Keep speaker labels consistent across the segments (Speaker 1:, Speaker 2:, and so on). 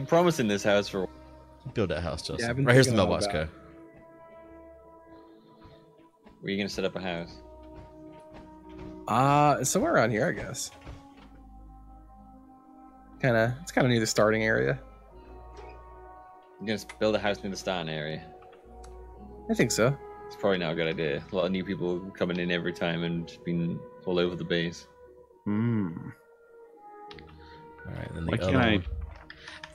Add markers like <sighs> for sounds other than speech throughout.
Speaker 1: been promising this house for.
Speaker 2: Build that house, Justin.
Speaker 3: I've
Speaker 2: right here's the
Speaker 3: thinking a lot
Speaker 2: mailbox
Speaker 3: about
Speaker 2: go.
Speaker 1: Where are you gonna set up a house?
Speaker 3: Uh, somewhere around here, I guess. Kind of, it's kind of near the starting area.
Speaker 1: You're gonna build a house near the starting area.
Speaker 3: I think so.
Speaker 1: It's probably not a good idea. A lot of new people coming in every time and being all over the base.
Speaker 3: Hmm.
Speaker 2: All right, then the
Speaker 4: Why
Speaker 2: other
Speaker 4: can't I?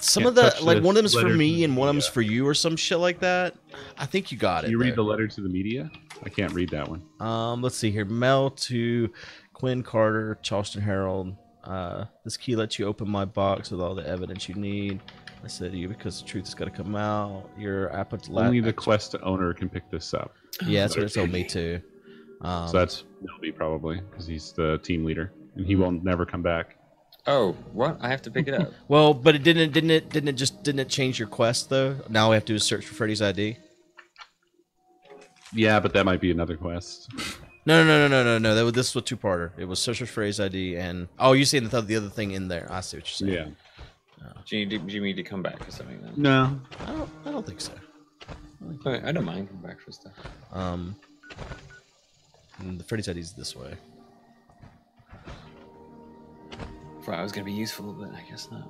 Speaker 2: Some
Speaker 4: can't
Speaker 2: of the like one of them's for me and one of them's for you or some shit like that. I think you got
Speaker 4: Can
Speaker 2: it.
Speaker 4: you read
Speaker 2: there.
Speaker 4: the letter to the media? I can't read that one.
Speaker 2: Um, let's see here. Mail to Quinn Carter, Charleston Herald. Uh, this key lets you open my box with all the evidence you need. I said to you because the truth has got to come out. Your appetite.
Speaker 4: Only the quest owner can pick this up.
Speaker 2: Yeah, that's what it told me too. Um,
Speaker 4: so that's Millbee probably because he's the team leader and he will never come back.
Speaker 1: Oh, what? I have to pick it up. <laughs>
Speaker 2: well, but it didn't. Didn't it? Didn't it just? Didn't it change your quest though? Now we have to do a search for Freddy's ID.
Speaker 4: Yeah, but that might be another quest.
Speaker 2: No, no, no, no, no, no, no. That was this was two parter. It was search for Freddy's ID and oh, you seeing the the other thing in there? I see what you're saying.
Speaker 4: Yeah.
Speaker 1: Do you, need, do you need to come back for something then?
Speaker 4: No.
Speaker 2: I don't. I don't think so.
Speaker 1: I I don't mind coming back for stuff.
Speaker 2: Um, the Freddy's ID is this way.
Speaker 1: Thought I was gonna be useful, but I guess not.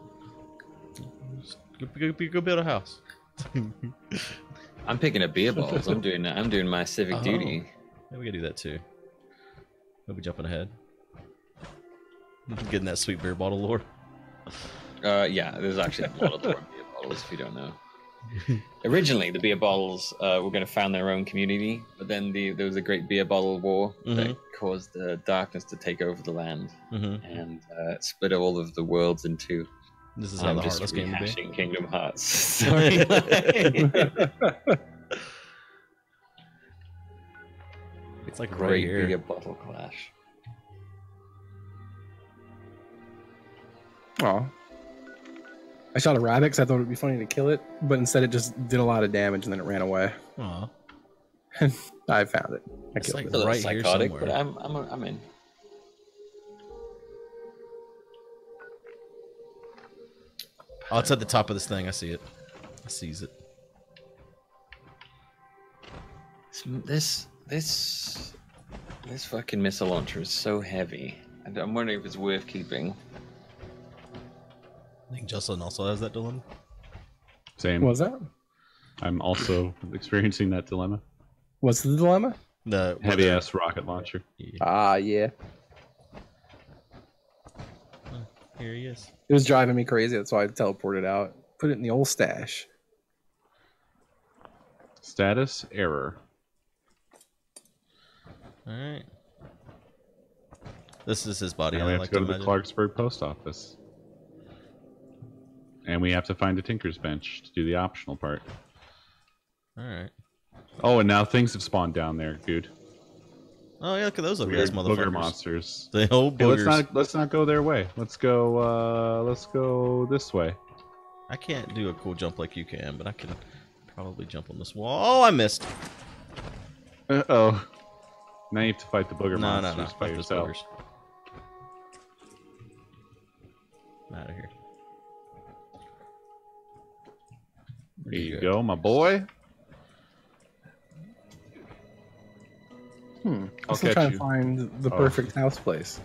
Speaker 2: Go, go, go, go build a house. <laughs>
Speaker 1: I'm picking up beer balls. I'm doing I'm doing my civic
Speaker 2: Oh.
Speaker 1: duty.
Speaker 2: Yeah, we gotta do that too. We'll be jumping ahead. Getting that sweet beer bottle lore.
Speaker 1: Uh, yeah, there's actually a lot of beer bottles if you don't know. Originally, the beer bottles uh, were going to found their own community, but then the, there was a great beer bottle war that
Speaker 2: Mhm.
Speaker 1: caused the darkness to take over the land
Speaker 2: hmm
Speaker 1: and uh, split all of the worlds in two.
Speaker 2: This is how
Speaker 1: I'm
Speaker 2: the
Speaker 1: just
Speaker 2: Heartless game would be.
Speaker 1: rehashing Kingdom Hearts. <laughs> Sorry. <laughs>
Speaker 2: It's like right
Speaker 1: great
Speaker 2: here.
Speaker 1: beer bottle clash.
Speaker 3: Oh. I shot a rabbit because I thought it would be funny to kill it, but instead it just did a lot of damage and then it ran away.
Speaker 2: Aw. <laughs>
Speaker 3: I found it. I
Speaker 2: It's
Speaker 3: killed
Speaker 2: like
Speaker 3: it.
Speaker 1: It's a little
Speaker 2: Right here
Speaker 1: psychotic, but. I'm, I'm, I'm in.
Speaker 2: Oh, it's at the top of this thing. I see it. I sees it.
Speaker 1: This this this fucking missile launcher is so heavy. And I'm wondering if it's worth keeping.
Speaker 2: I think Justin also has that dilemma.
Speaker 4: Same.
Speaker 3: What was that?
Speaker 4: I'm also experiencing that dilemma.
Speaker 3: What's the dilemma?
Speaker 2: The
Speaker 4: Heavy ass rocket launcher.
Speaker 3: Ah, yeah.
Speaker 2: Here he is.
Speaker 3: It was driving me crazy. That's why I teleported out. Put it in the old stash.
Speaker 4: Status error.
Speaker 2: All right. This is his body.
Speaker 4: Now we
Speaker 2: I
Speaker 4: have
Speaker 2: like
Speaker 4: to go to the
Speaker 2: imagine.
Speaker 4: Clarksburg post office. And we have to find a Tinker's Bench to do the optional part.
Speaker 2: All right.
Speaker 4: Oh, and now things have spawned down there, dude.
Speaker 2: Oh yeah, look at those ugly ass motherfuckers.
Speaker 4: booger monsters. Hey, let's not let's not go their way. Let's go uh let's go this way.
Speaker 2: I can't do a cool jump like you can, but I can probably jump on this wall. Oh, I missed.
Speaker 4: Uh oh. Now you have to fight the booger
Speaker 2: No, no,
Speaker 4: monsters
Speaker 2: no.
Speaker 4: by
Speaker 2: Fuck those
Speaker 4: yourself.
Speaker 2: boogers. I'm out of here.
Speaker 4: There you
Speaker 2: Good.
Speaker 4: go, my boy.
Speaker 3: Hmm.
Speaker 4: I'll
Speaker 3: I'm still trying
Speaker 4: you.
Speaker 3: to find the
Speaker 4: Oh.
Speaker 3: perfect house place.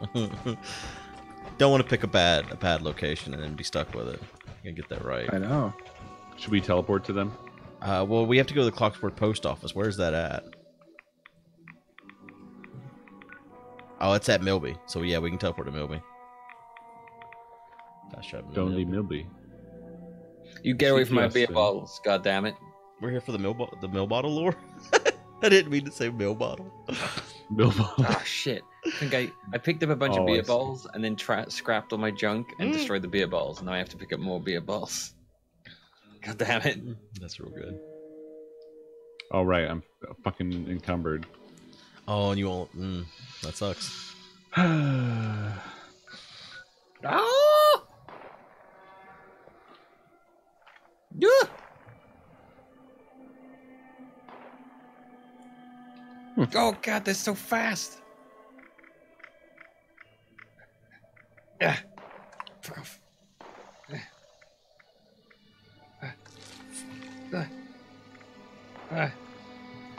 Speaker 3: <laughs>
Speaker 2: Don't want to pick a bad a bad location and then be stuck with it. You gotta get that right.
Speaker 3: I know.
Speaker 4: Should we teleport to them?
Speaker 2: Uh, well, we have to go to the Clarksburg post office. Where's that at? Oh, it's at Millbee. So yeah, we can teleport to Millbee. Fast travel
Speaker 4: Don't
Speaker 2: Millbee.
Speaker 4: leave Millbee.
Speaker 1: You get away from my beer
Speaker 4: thing.
Speaker 1: bottles, god damn it.
Speaker 2: We're here for the mill bo- the mill bottle lore. <laughs> I didn't mean to say mill bottle. <laughs>
Speaker 4: mill bottle.
Speaker 1: Ah shit. I think I, I picked up a bunch
Speaker 4: Oh,
Speaker 1: of beer
Speaker 4: see.
Speaker 1: balls and then tra- scrapped all my junk and
Speaker 2: Mm.
Speaker 1: destroyed the beer balls. Now I have to pick up more beer balls. <laughs> God damn it.
Speaker 2: That's real good.
Speaker 4: All right, I'm fucking encumbered.
Speaker 2: Oh, and you won't. Mm, that sucks. <sighs>
Speaker 1: Ah! Yeah. Hmm. Oh god, that's so fast. Yeah. Fuck off. Yeah. Uh. Uh.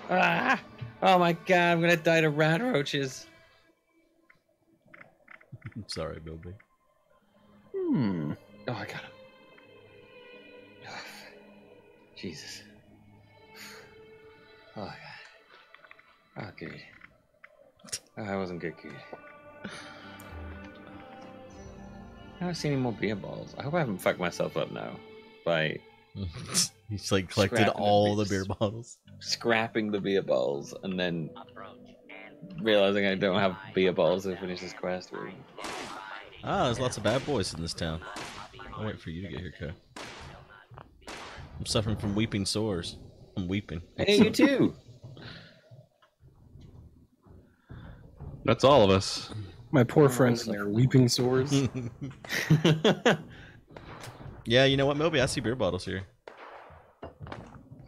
Speaker 1: Ah. Oh my god, I'm gonna die to radroaches. <laughs>
Speaker 2: Sorry, Millbee.
Speaker 3: Hmm.
Speaker 1: Oh, I got him. Jesus. <sighs> Oh, God. Oh, good. Oh, that wasn't good, good. I haven't seen any more beer balls. I hope I haven't fucked myself up now by <laughs>
Speaker 2: He's like collected
Speaker 1: Scrapping the
Speaker 2: all the beer bottles.
Speaker 1: scrapping the beer balls and then realizing I don't have beer balls to finish this quest.
Speaker 2: Ah, there's lots of bad boys in this town. I'll wait for you to get here, Coe. I'm suffering from weeping sores. I'm weeping.
Speaker 1: Hey, you too! <laughs>
Speaker 4: That's all of us.
Speaker 3: My poor
Speaker 1: Oh,
Speaker 3: friends
Speaker 1: so
Speaker 3: and their weeping sores. <laughs> <laughs>
Speaker 2: yeah, you know what, Moby? I see beer bottles here.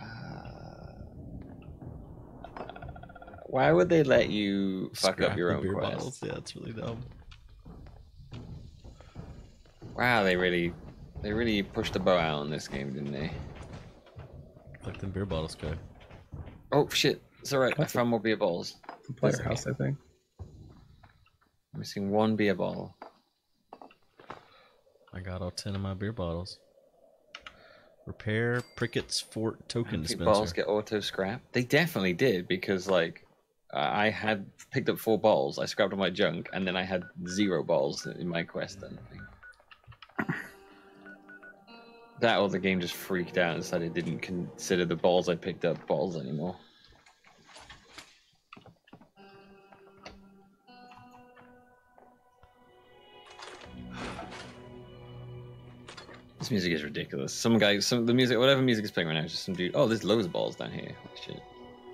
Speaker 1: Uh, why would they let you fuck
Speaker 2: Scrap
Speaker 1: up your own
Speaker 2: beer
Speaker 1: quest?
Speaker 2: bottles. Yeah, it's really dumb.
Speaker 1: Wow, they really, they really pushed the bow out on this game, didn't they?
Speaker 2: Like them beer bottles, Coe.
Speaker 1: Oh shit! It's alright. I
Speaker 3: That's a-
Speaker 1: found more beer balls.
Speaker 3: The player house, I think.
Speaker 1: I'm missing one beer ball.
Speaker 2: I got all ten of my beer bottles. Repair Prickett's Fort token
Speaker 1: Did
Speaker 2: dispenser.
Speaker 1: balls get auto scrap? They definitely did because like I I had picked up four balls, I scrapped all my junk, and then I had zero balls in my quest. Then that or the game just freaked out and decided it didn't consider the balls I picked up balls anymore. This music is ridiculous. Some guy, some the music, whatever music is playing right now, is just some dude. Oh, there's loads of balls down here. Holy shit,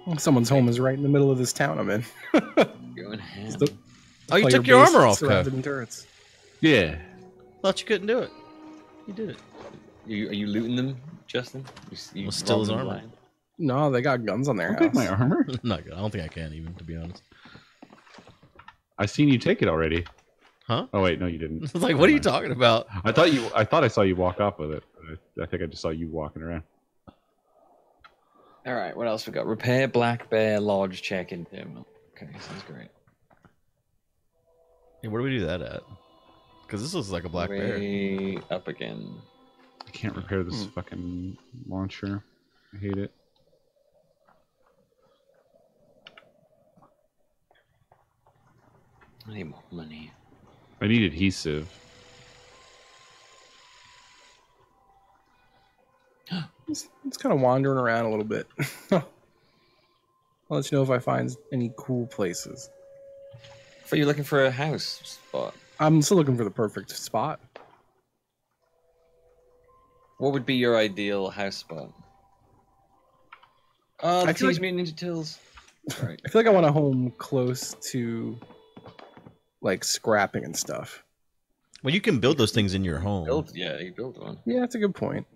Speaker 3: Well, Someone's home is right in the middle of this town I'm in. <laughs>
Speaker 1: going ham.
Speaker 3: the-
Speaker 2: oh, you took your armor off, Coe.
Speaker 3: surrounded in turrets.
Speaker 4: Yeah.
Speaker 2: Thought you couldn't do it. You did it.
Speaker 1: You, are you looting them, Justin? You, s- you
Speaker 2: Well, still his
Speaker 1: robbing
Speaker 2: armor.
Speaker 1: blind?
Speaker 3: No, they got guns on their
Speaker 4: I'll
Speaker 3: house.
Speaker 4: take my armor. <laughs>
Speaker 2: Not good. I don't think I can even, to be honest.
Speaker 4: I seen you take it already.
Speaker 2: Huh?
Speaker 4: Oh wait, no, you didn't. <laughs>
Speaker 2: It's like, what are you talking about?
Speaker 4: I thought you. I thought I saw you walk off with it. but I, I think I just saw you walking around.
Speaker 1: All right, what else we got? Repair Black Bear Lodge check-in terminal. Okay, sounds great.
Speaker 2: Hey, where do we do that at? Because this looks like a black bear.
Speaker 1: Up again.
Speaker 4: I can't repair this
Speaker 3: Hmm.
Speaker 4: fucking launcher. I hate it.
Speaker 1: I need more money.
Speaker 4: I need adhesive. <gasps>
Speaker 3: It's, it's kind of wandering around a little bit. <laughs> I'll let you know if I find any cool places.
Speaker 1: I thought you were looking for a house spot.
Speaker 3: I'm still looking for the perfect spot.
Speaker 1: What would be your ideal house spot? Oh, the
Speaker 3: I feel
Speaker 1: Teenage
Speaker 3: like-
Speaker 1: Mutant Ninja Turtles. Right.
Speaker 3: I feel like I want a home close to like scrapping and stuff.
Speaker 2: Well, you can build those things in your home.
Speaker 1: Build, yeah, you build one.
Speaker 3: Yeah, that's a good point.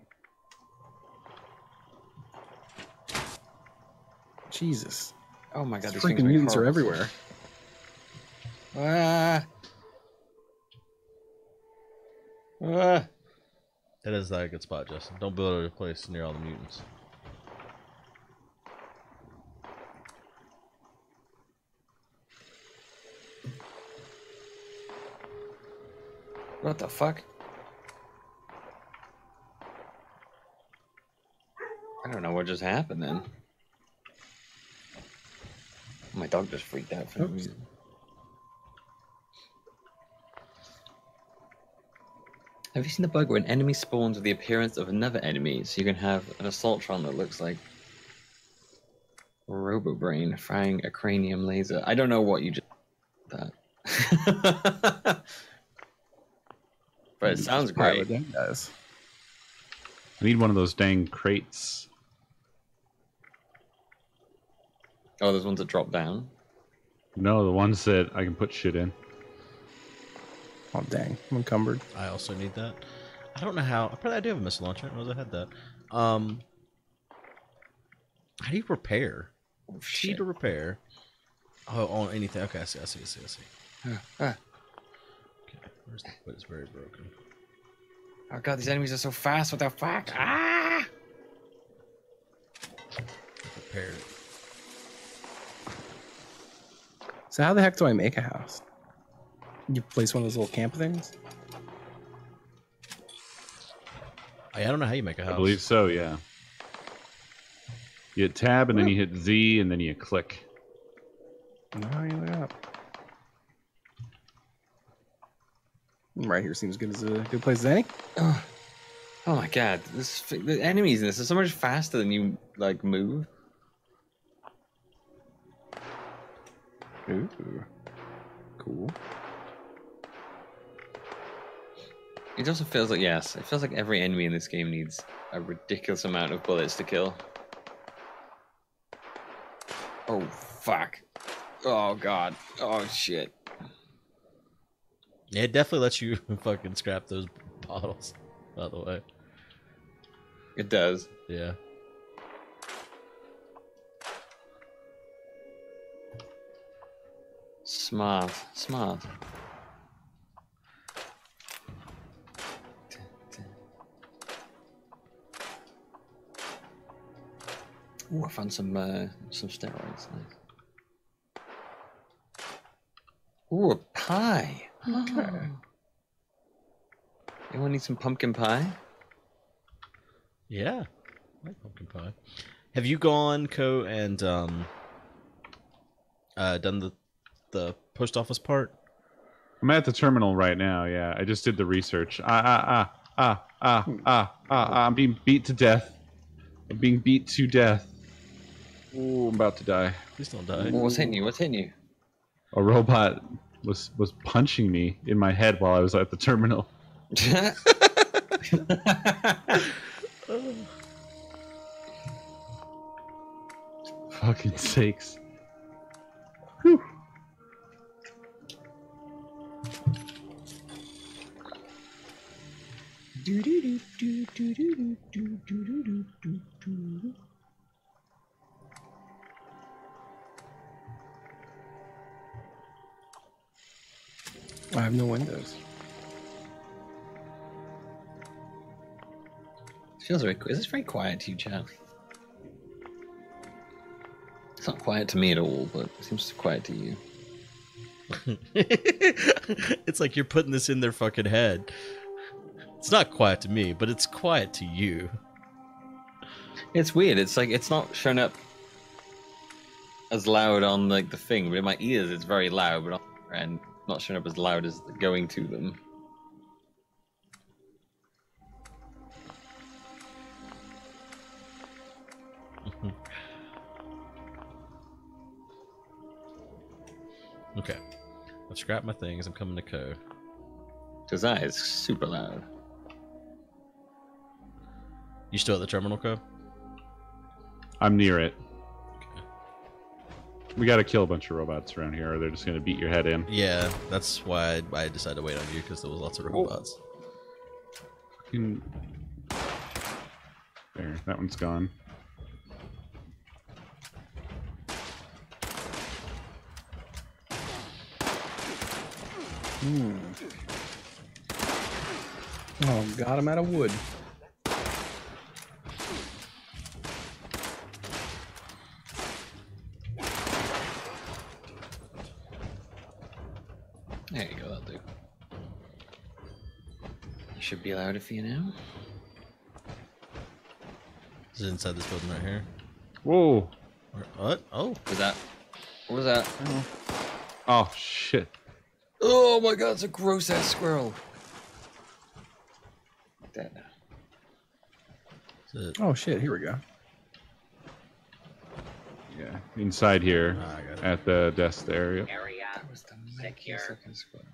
Speaker 3: Jesus.
Speaker 1: Oh my god,
Speaker 3: These
Speaker 1: these
Speaker 3: freaking
Speaker 1: make
Speaker 3: mutants are everywhere.
Speaker 1: Ah. Ah.
Speaker 2: That is not a good spot, Justin. Don't build a place near all the mutants.
Speaker 1: What the fuck? I don't know what just happened then. My dog just freaked out for no reason. Have you seen the bug where an enemy spawns with the appearance of another enemy, so you can have an Assaultron that looks like Robobrain firing a cranium laser? I don't know what you just that. <laughs> but it sounds great.
Speaker 3: what that.
Speaker 4: I need one of those dang crates.
Speaker 1: Oh, there's ones that drop down.
Speaker 4: No, the ones that I can put shit in.
Speaker 3: Oh dang, I'm encumbered.
Speaker 2: I also need that. I don't know how. I probably I do have a missile launcher. I know I had that. Um, how do you repair?
Speaker 1: Oh,
Speaker 2: to repair. Oh, on anything. Okay, I see. I see. I see. I see.
Speaker 1: Ah, ah.
Speaker 2: Okay, where's the foot is very broken.
Speaker 1: Oh god, these enemies are so fast. What the fuck? Ah!
Speaker 2: repaired.
Speaker 3: So how the heck do I make a house? You place one of those little camp things?
Speaker 2: I, I don't know how you make a house.
Speaker 4: I believe so. Yeah. You hit tab and then you hit Z and then you click.
Speaker 3: No, you look up. Right here seems good as a good place as any.
Speaker 1: Oh, oh my god, this the enemies in this are so much faster than you like move.
Speaker 3: Ooh, cool.
Speaker 1: It also feels like yes, it feels like every enemy in this game needs a ridiculous amount of bullets to kill. Oh fuck. Oh god. Oh shit.
Speaker 2: Yeah, it definitely lets you <laughs> fucking scrap those bottles. By the way,
Speaker 1: It does.
Speaker 2: yeah.
Speaker 1: Smart. Smart. Oh, I found some uh, some steroids. Nice. Ooh, a pie.
Speaker 3: Okay.
Speaker 1: Anyone need some pumpkin pie?
Speaker 2: Yeah, I like pumpkin pie. Have you gone, Coe, and um, uh, done the the post office part?
Speaker 4: I'm at the terminal right now. Yeah, I just did the research. Ah ah ah ah ah ah ah! ah I'm being beat to death. I'm being beat to death. Ooh, I'm about to die.
Speaker 2: Please don't die.
Speaker 1: What's hitting you? What's hitting you?
Speaker 4: A robot was was punching me in my head while I was at the terminal. Fucking sakes. Whew.
Speaker 3: I have no windows.
Speaker 1: feels very. Is this very quiet to you, chat? It's not quiet to me at all, but it seems quiet to you. <laughs>
Speaker 2: it's like you're putting this in their fucking head. It's not quiet to me, but it's quiet to you.
Speaker 1: It's weird. It's like it's not shown up as loud on like the thing, but in my ears it's very loud, but on, and not showing up as loud as going to them. <laughs>
Speaker 2: Okay. I've scrapped my things. I'm coming to Coe.
Speaker 1: Because that is super loud.
Speaker 2: You still at the terminal, Coe?
Speaker 4: I'm near it.
Speaker 2: Okay.
Speaker 4: We gotta kill a bunch of robots around here, or they're just gonna beat your head in.
Speaker 2: Yeah, that's why I, I decided to wait on you because there was lots of robots.
Speaker 4: Fucking- There, that one's gone.
Speaker 3: Hmm. Oh god, I'm out of wood.
Speaker 1: There you go, that'll do. You should be louder for you now.
Speaker 2: Is it inside this building right here?
Speaker 4: Whoa!
Speaker 2: Or, what? Oh,
Speaker 1: What was that? What was that?
Speaker 4: Oh. oh shit!
Speaker 1: Oh my god, it's a gross ass squirrel. Dead now.
Speaker 2: is?
Speaker 3: Oh shit, here we go.
Speaker 4: Yeah, inside here
Speaker 2: ah, I got it.
Speaker 4: at the desk there. Yep.
Speaker 5: Area
Speaker 1: That was the
Speaker 5: secure.
Speaker 1: second squirrel.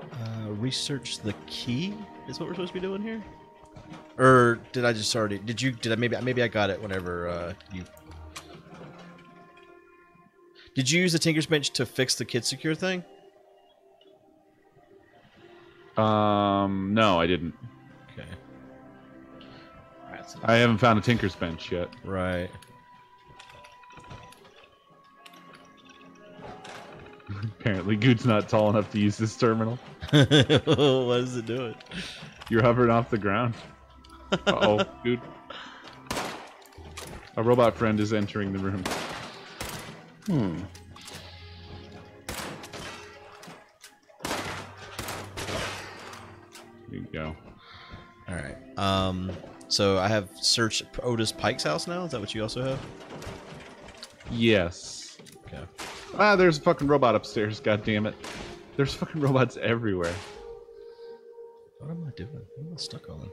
Speaker 2: Uh, research the key is what we're supposed to be doing here. Or did I just already? Did you? Did I maybe? Maybe I got it whenever uh, you. Did you use the Tinker's Bench to fix the kid secure thing?
Speaker 4: Um, no, I didn't.
Speaker 2: Okay.
Speaker 1: Alright, so
Speaker 4: I haven't found a Tinker's bench yet.
Speaker 2: Right. <laughs>
Speaker 4: Apparently, Guude's not tall enough to use this terminal. <laughs>
Speaker 2: what does it doing?
Speaker 4: You're hovering off the ground. Uh oh, <laughs> Good. A robot friend is entering the room.
Speaker 3: Hmm.
Speaker 4: There you go.
Speaker 2: All right. Um. So I have searched Otis Pike's house now. Is that what you also have?
Speaker 4: Yes.
Speaker 2: Okay.
Speaker 4: Ah, there's a fucking robot upstairs. <laughs> God damn it. There's fucking robots everywhere.
Speaker 2: What am I doing? What am I stuck on?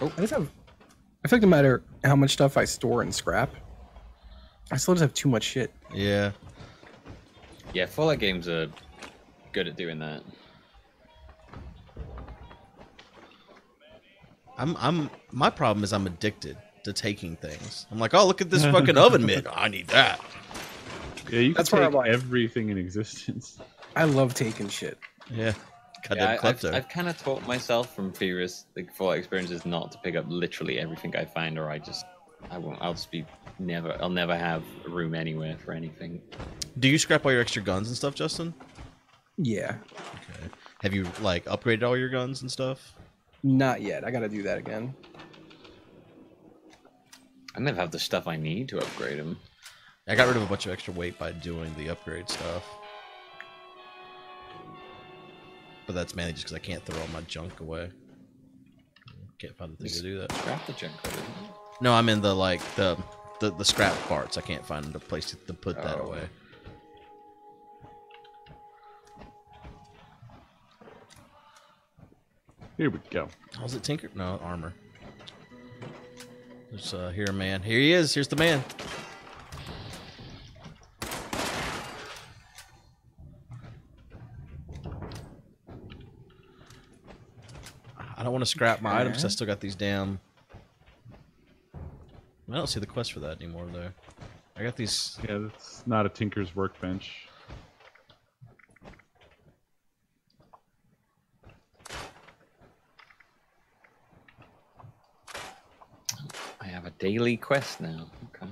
Speaker 2: Oh.
Speaker 3: I just have. I feel like no matter how much stuff I store and scrap, I still just have too much shit.
Speaker 2: Yeah.
Speaker 1: Yeah, Fallout games are good at doing that.
Speaker 2: I'm. I'm. My problem is I'm addicted to taking things. I'm like, oh, look at this fucking oven mitt. <laughs> I need that.
Speaker 4: Yeah, you can
Speaker 3: That's where
Speaker 4: take
Speaker 3: I'm like-
Speaker 4: everything in existence.
Speaker 3: I love taking shit.
Speaker 2: Yeah. Goddamn
Speaker 1: Yeah, I, I've,
Speaker 2: klepto.
Speaker 1: I've kind of taught myself from previous like Fallout experiences not to pick up literally everything I find, or I just I won't. I'll just be never. I'll never have room anywhere for anything.
Speaker 2: Do you scrap all your extra guns and stuff, Justin?
Speaker 3: Yeah.
Speaker 2: Okay. Have you like upgraded all your guns and stuff?
Speaker 3: Not yet. I gotta do that again.
Speaker 1: I never have the stuff I need to upgrade him.
Speaker 2: I got rid of a bunch of extra weight by doing the upgrade stuff. But that's mainly just because I can't throw all my junk away. Can't find the thing to do that.
Speaker 1: Scrap the junk code. isn't it?
Speaker 2: No, I'm in the like the the, the scrap parts. I can't find a place to, to put that
Speaker 1: Oh.
Speaker 2: away.
Speaker 4: Here we go.
Speaker 2: How's it Tinker? No, armor. There's uh here a man. Here he is. Here's the man. I don't want to scrap my items. 'cause I still got these damn. I don't see the quest for that anymore though. I got these.
Speaker 4: Yeah, that's not a tinker's workbench.
Speaker 1: I have a daily quest now. Okay.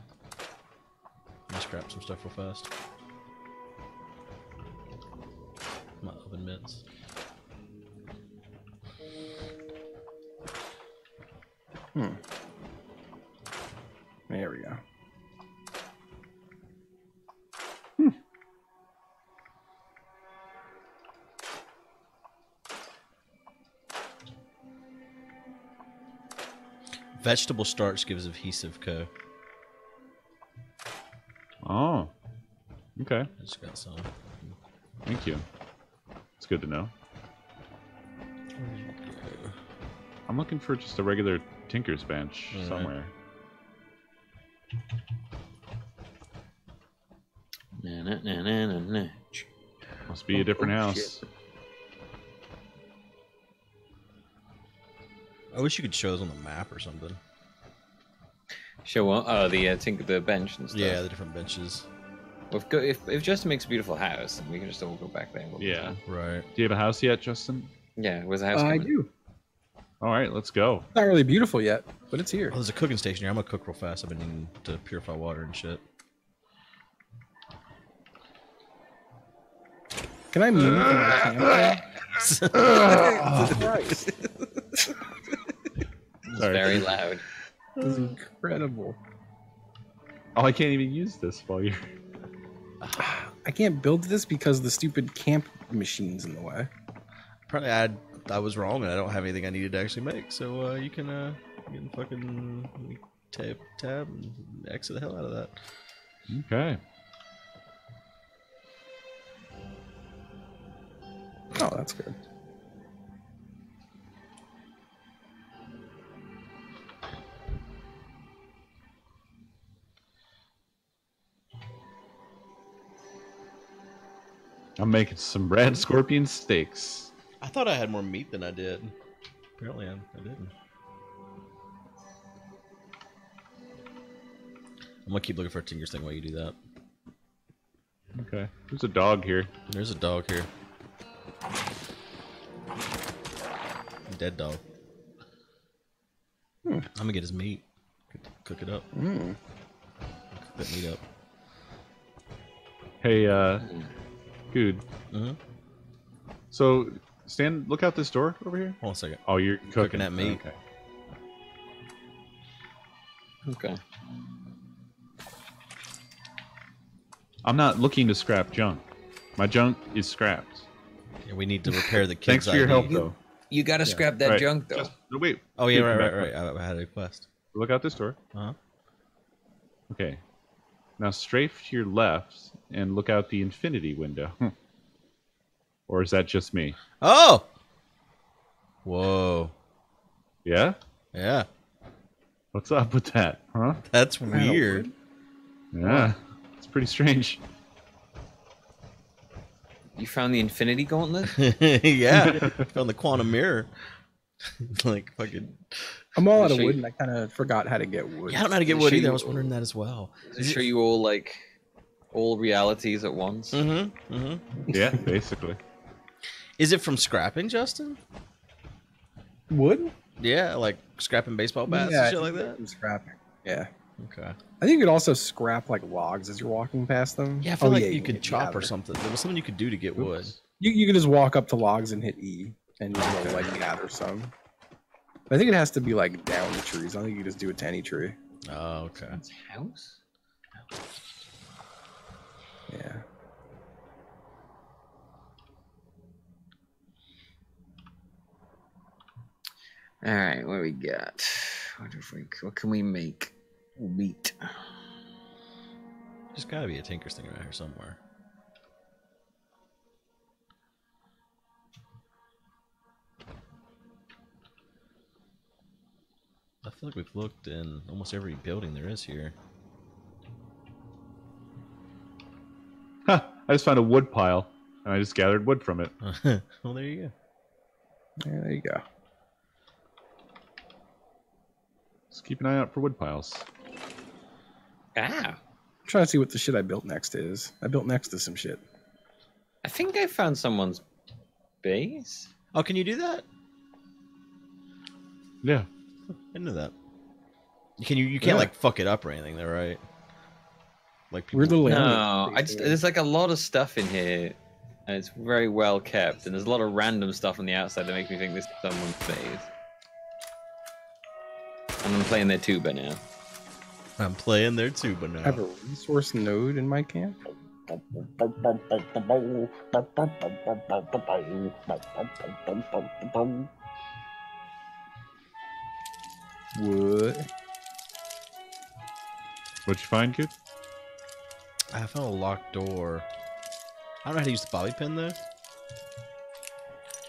Speaker 2: Let's grab some stuff real fast. My oven mitts. Vegetable starch gives adhesive Coe.
Speaker 4: Oh. Okay.
Speaker 2: I just got some.
Speaker 4: Thank you. It's good to know. I'm looking for just a regular tinker's bench
Speaker 2: Alright.
Speaker 4: somewhere.
Speaker 1: Na, na, na.
Speaker 4: Must be a different
Speaker 1: oh,
Speaker 4: house.
Speaker 1: shit.
Speaker 2: I wish you could show us on the map or something.
Speaker 1: Show what? Oh, the uh, think the bench and stuff.
Speaker 2: Yeah, the different benches.
Speaker 1: Well, if, go, if if Justin makes a beautiful house, then we can just all go back there. We'll
Speaker 4: Yeah.
Speaker 1: fine.
Speaker 2: Right.
Speaker 4: Do you have a house yet, Justin?
Speaker 1: Yeah. Where's the house?
Speaker 3: Uh, I do.
Speaker 4: All right, let's go.
Speaker 3: Not really beautiful yet, but it's here.
Speaker 2: Oh, there's a cooking station here. I'm gonna cook real fast. I've been needing to purify water and shit.
Speaker 3: Can I move in my camera? <laughs> <laughs> Christ.
Speaker 1: It's
Speaker 4: Sorry.
Speaker 1: very loud. <laughs>
Speaker 3: This is incredible.
Speaker 4: Oh, I can't even use this while you're. <sighs>
Speaker 3: I can't build this because the stupid camp machine's in the way.
Speaker 2: Apparently, I I was wrong and I don't have anything I needed to actually make. So uh, you can uh you can fucking tab tab and exit the hell out of that.
Speaker 4: Okay.
Speaker 3: Oh, that's good.
Speaker 4: I'm making some red scorpion steaks.
Speaker 2: I thought I had more meat than I did. Apparently I, I didn't. I'm gonna keep looking for a Tinker's thing while you do that.
Speaker 4: Okay. There's a dog here.
Speaker 2: There's a dog here. Dead dog. I'm gonna get his meat. Cook it up.
Speaker 3: Mm.
Speaker 2: Cook that meat up.
Speaker 4: Hey, uh, dude.
Speaker 2: Uh-huh.
Speaker 4: So, stand. Look out this door over here.
Speaker 2: Hold on a second.
Speaker 4: Oh, you're cooking,
Speaker 2: Cooking at meat.
Speaker 4: Okay.
Speaker 1: Okay.
Speaker 4: I'm not looking to scrap junk. My junk is scrapped.
Speaker 2: Yeah, we need to repair the <laughs> kids.
Speaker 4: Thanks
Speaker 2: kids.
Speaker 4: for your help, though.
Speaker 1: You gotta scrap that
Speaker 4: Right.
Speaker 1: junk though.
Speaker 4: Just- no, wait.
Speaker 2: Oh yeah, right, right, right. I, I had a quest.
Speaker 4: Look out this door.
Speaker 2: Uh-huh.
Speaker 4: Okay. Now strafe to your left and look out the infinity window. <laughs> or is that just me?
Speaker 2: Oh. Whoa.
Speaker 4: Yeah?
Speaker 2: Yeah,
Speaker 4: What's up with that? Huh?
Speaker 2: that's weird.
Speaker 4: Yeah. It's pretty strange.
Speaker 1: You found the Infinity Gauntlet? <laughs>
Speaker 2: yeah, <laughs> found the quantum mirror. like fucking.
Speaker 3: I'm all out of wood,
Speaker 1: you-
Speaker 3: and I kind of forgot how to get wood.
Speaker 2: Yeah, I don't know how to get
Speaker 1: Show
Speaker 2: wood either.
Speaker 1: you-
Speaker 2: I was wondering that as well.
Speaker 1: Does it show you all like all realities at once?
Speaker 2: Mm-hmm. Mm-hmm.
Speaker 4: Yeah, basically.
Speaker 2: Is it from scrapping, Justin?
Speaker 3: Wood?
Speaker 2: Yeah, like scrapping baseball bats
Speaker 3: yeah,
Speaker 2: and shit like that.
Speaker 3: I'm scrapping. Yeah.
Speaker 2: Okay.
Speaker 3: I think you could also scrap like logs as you're walking past them.
Speaker 2: Yeah, I feel
Speaker 3: Oh,
Speaker 2: like
Speaker 3: yeah,
Speaker 2: you
Speaker 3: can
Speaker 2: could
Speaker 3: hit
Speaker 2: chop or something. There was something you could do to get wood.
Speaker 3: You you can just walk up to logs and hit E, and you'll like gather some. I think it has to be like down the trees. I don't think you can just do it to any tree.
Speaker 2: Oh, okay.
Speaker 1: That's house?
Speaker 3: Yeah.
Speaker 1: All right, what do we got? What if we? What can we make? Wheat.
Speaker 2: There's got to be a Tinker's thing around here somewhere. Feel like we've looked in almost every building there is here.
Speaker 4: Huh, I just found a wood pile and I just gathered wood from it. <laughs>
Speaker 2: well, there you go.
Speaker 3: Yeah, there you go.
Speaker 4: Just keep an eye out for wood piles.
Speaker 1: Ah,
Speaker 3: I'm trying to see what the shit I built next is. I built next to some shit.
Speaker 1: I think I found someone's base.
Speaker 2: Oh, can you do that?
Speaker 4: Yeah.
Speaker 2: I knew that. Can you? You can't
Speaker 3: Yeah.
Speaker 2: like fuck it up or anything, though, right? Like people.
Speaker 3: Weird little
Speaker 1: No. I just there's like a lot of stuff in here, and it's very well kept. And there's a lot of random stuff on the outside that makes me think this is someone's base. And I'm playing their tuba now.
Speaker 2: I'm playing there too, but
Speaker 3: I have a resource node in my camp. <laughs> What?
Speaker 4: What'd you find, kid?
Speaker 2: I found a locked door. I don't know how to use the bobby pin though.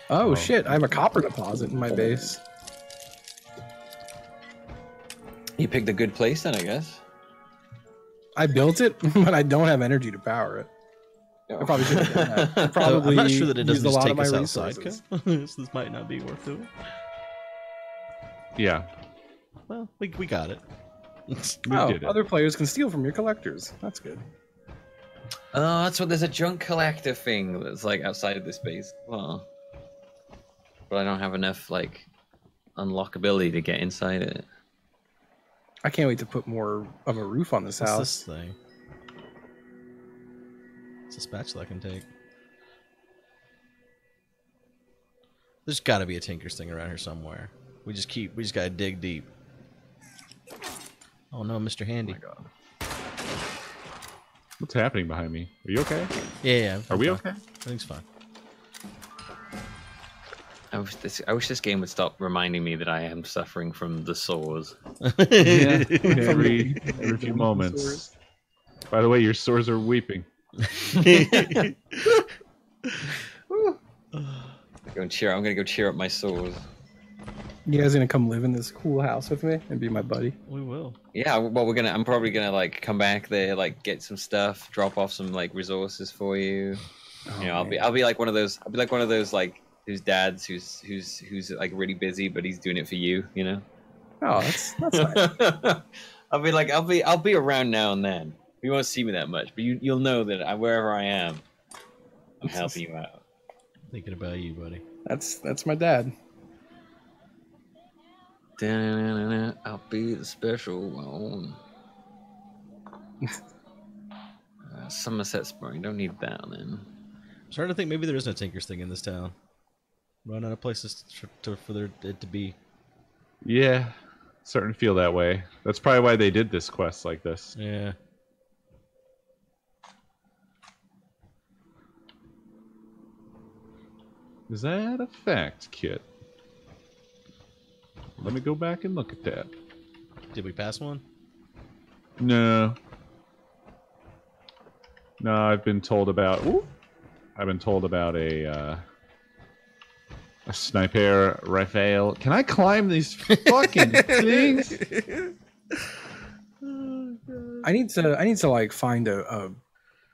Speaker 3: Oh,
Speaker 4: Oh.
Speaker 3: shit! I have a copper deposit in my base.
Speaker 1: You picked a good place then, I guess.
Speaker 3: I built it, <laughs> but I don't have energy to power it. I oh. probably should have done that. <laughs> Probably
Speaker 2: I'm not sure that it doesn't
Speaker 3: a lot
Speaker 2: take
Speaker 3: of my
Speaker 2: us outside.
Speaker 3: resources.
Speaker 2: Coe. so <laughs> this might not be worth doing.
Speaker 4: Yeah.
Speaker 2: Well, we, we got it. <laughs>
Speaker 4: We
Speaker 3: oh,
Speaker 4: did it.
Speaker 3: other players can steal from your collectors. That's good.
Speaker 1: Oh, that's what there's a junk collector thing that's like outside of this base. Well, but I don't have enough like unlockability to get inside it.
Speaker 3: I can't wait to put more of a roof on this
Speaker 2: What's
Speaker 3: house.
Speaker 2: this thing? It's a spatula I can take. There's got to be a Tinker's thing around here somewhere. We just keep. We just gotta dig deep. Oh no, Mr. Handy.
Speaker 4: Oh What's happening behind me? Are you okay?
Speaker 2: yeah, yeah.
Speaker 4: Are we
Speaker 2: I'm
Speaker 4: okay?
Speaker 2: Everything's fine.
Speaker 1: I wish this I wish this game would stop reminding me that I am suffering from the sores. <laughs>
Speaker 4: every <laughs> every few moments. By the way, your sores are weeping. <laughs>
Speaker 1: Go and cheer. I'm gonna go cheer up my sores.
Speaker 3: You guys gonna come live in this cool house with me and be my buddy?
Speaker 2: we will.
Speaker 1: Yeah, well, we're gonna. I'm probably gonna like come back there, like get some stuff, drop off some like resources for you. Oh, you know, I'll be. I'll be like one of those. I'll be like one of those like whose dads who's who's who's like really busy, but he's doing it for you. You know.
Speaker 3: Oh, that's that's <laughs> nice.
Speaker 1: I'll be like, I'll be, I'll be around now and then. You won't see me that much, but you, you'll know that I, wherever I am, I'm helping you out.
Speaker 2: Thinking about you, buddy.
Speaker 3: That's that's my dad.
Speaker 1: Da-na-na-na, I'll be the special one. <laughs> uh, Somerset Spring, don't need that then.
Speaker 2: I'm starting to think maybe there is no Tinker's thing in this town. Run out of places to, to, for there it to be.
Speaker 4: Yeah, starting to feel that way. That's probably why they did this quest like this.
Speaker 2: Yeah.
Speaker 4: Is that a fact, Kit? Let me go back and look at that.
Speaker 2: Did we pass one?
Speaker 4: No. No, I've been told about. Ooh, I've been told about a uh, a sniper rifle. Can I climb these fucking <laughs> things?
Speaker 3: I need to. I need to like find a, a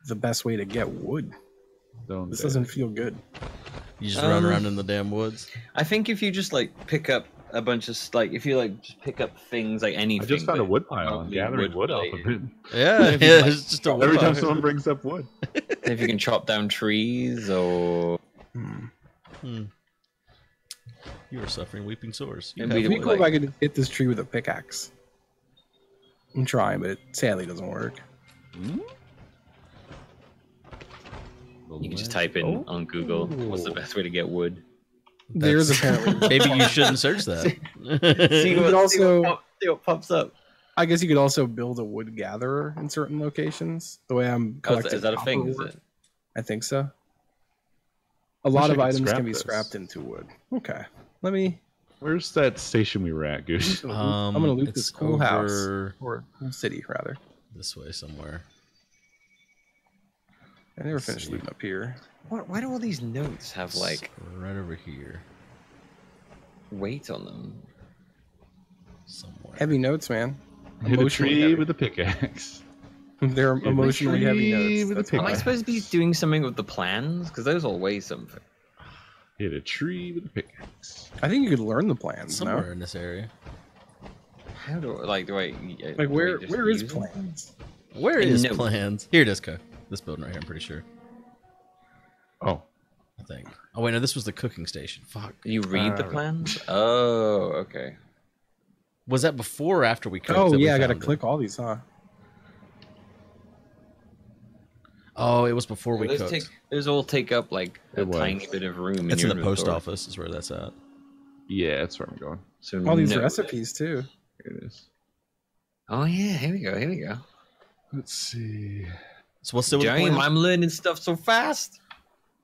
Speaker 3: the best way to get wood.
Speaker 4: Don't
Speaker 3: This
Speaker 4: dare.
Speaker 3: doesn't feel good.
Speaker 2: You just run
Speaker 1: Um,
Speaker 2: around in the damn woods.
Speaker 1: I think if you just like pick up a bunch of s- like if you like just pick up things like anything.
Speaker 4: I just found a wood pile. I'm gathering wood off of it. <laughs>
Speaker 2: Yeah, <laughs> yeah,
Speaker 1: like,
Speaker 2: it's just a
Speaker 4: Every
Speaker 2: wood
Speaker 4: time someone brings up wood. <laughs>
Speaker 1: if you can chop down trees or
Speaker 3: Hmm.
Speaker 2: Hmm. You are suffering weeping sores. You
Speaker 1: And we
Speaker 3: It'd be
Speaker 2: wood.
Speaker 3: cool if I could hit this tree with a pickaxe. I'm trying, but it sadly doesn't work.
Speaker 1: you can just type in
Speaker 4: Oh.
Speaker 1: on Google what's the best way to get wood.
Speaker 3: There's apparently. <laughs>
Speaker 2: Maybe you shouldn't search that.
Speaker 1: See <laughs>
Speaker 3: could
Speaker 1: what,
Speaker 3: also-
Speaker 1: see what, see what pops up.
Speaker 3: I guess you could also build a wood gatherer in certain locations. The way I'm
Speaker 1: Oh, is,
Speaker 3: collecting.
Speaker 1: that a
Speaker 3: copper
Speaker 1: thing? Is it?
Speaker 3: I think so. A lot of items can be
Speaker 4: this.
Speaker 3: scrapped into wood. Okay, let me.
Speaker 4: Where's that station we were at, Goose?
Speaker 3: I'm
Speaker 2: Um,
Speaker 3: gonna loot this cool house or cool city rather.
Speaker 2: this way somewhere.
Speaker 3: I never finished
Speaker 2: see.
Speaker 3: looting up here.
Speaker 1: What, why do all these notes have like
Speaker 2: right over here
Speaker 1: weight on them?
Speaker 2: somewhere.
Speaker 3: Heavy notes, man. <laughs>
Speaker 4: Hit a tree
Speaker 3: heavy.
Speaker 4: with a pickaxe. <laughs>
Speaker 3: They're
Speaker 4: Hit
Speaker 3: emotionally heavy notes.
Speaker 4: with a
Speaker 3: That's
Speaker 1: Am I supposed to be doing something with the plans? Because those all weigh something.
Speaker 4: Hit a tree with a pickaxe.
Speaker 3: I think you could learn the plans.
Speaker 2: somewhere
Speaker 3: No?
Speaker 2: in this area.
Speaker 1: How do like do I uh,
Speaker 3: Like
Speaker 1: do
Speaker 3: where?
Speaker 1: I
Speaker 3: Where is plans?
Speaker 2: Where
Speaker 1: In
Speaker 2: is
Speaker 1: notes.
Speaker 2: plans? Here it is, Coe. This building right here. I'm pretty sure.
Speaker 4: Oh,
Speaker 2: I think. Oh wait, no, this was the cooking station. Fuck.
Speaker 1: You read the
Speaker 3: Uh,
Speaker 1: plans? Oh, okay.
Speaker 2: Was that before or after we cooked?
Speaker 3: Oh yeah, I gotta
Speaker 2: it?
Speaker 3: click all these, huh?
Speaker 2: Oh, it was before we
Speaker 1: those
Speaker 2: cooked.
Speaker 1: take those all take up like a
Speaker 4: was.
Speaker 1: tiny bit of room.
Speaker 2: It's
Speaker 1: in
Speaker 2: in the post
Speaker 1: inventory.
Speaker 2: office. Is where that's at.
Speaker 4: yeah, that's where I'm going.
Speaker 1: So
Speaker 3: All these
Speaker 1: no-
Speaker 3: recipes too.
Speaker 4: Here it is.
Speaker 1: Oh yeah, here we go. Here we go.
Speaker 4: Let's see.
Speaker 2: So what's still with the
Speaker 1: James. I'm learning stuff so fast.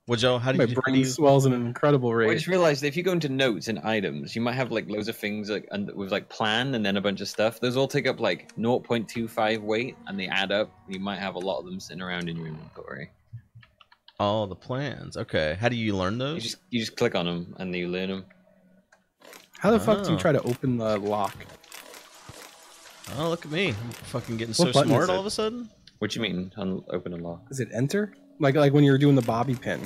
Speaker 2: Well, Joe, how do
Speaker 3: My
Speaker 2: you? How do
Speaker 3: brain
Speaker 2: you
Speaker 3: swells at an incredible rate.
Speaker 1: I just realized if you go into notes and items, you might have like loads of things like and with like plan and then a bunch of stuff. Those all take up like 0.25 weight and they add up. You might have a lot of them sitting around in your inventory.
Speaker 2: oh, the plans. Okay. How do you learn those?
Speaker 1: You
Speaker 2: those?
Speaker 1: just you just click on them and you learn them.
Speaker 3: How the fuck do you
Speaker 2: Oh.
Speaker 3: try to open the lock?
Speaker 2: Oh, look at me! I'm fucking getting
Speaker 3: What
Speaker 2: so smart all of a sudden.
Speaker 1: What do you mean? Un- open and lock.
Speaker 3: Is it enter? Like like when you're doing the bobby pin.